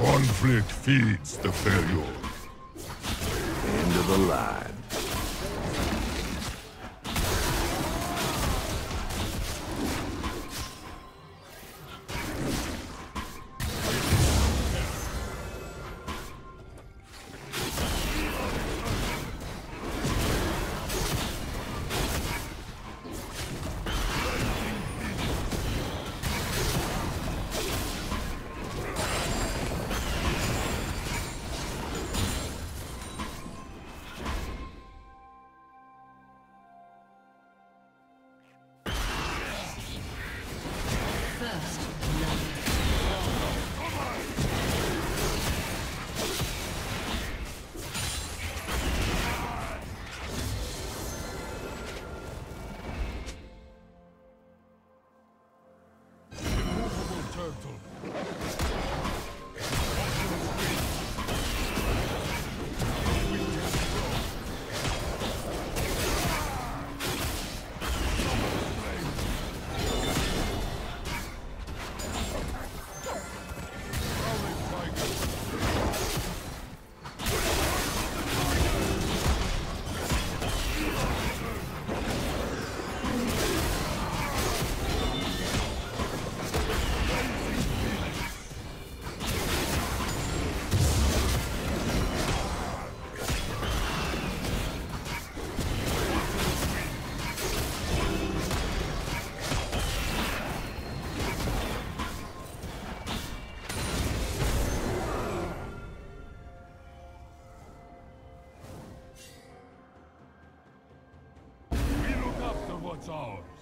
Conflict feeds the failure. End of the line. ours.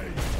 rampage.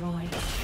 Destroyed.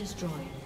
Destroyed.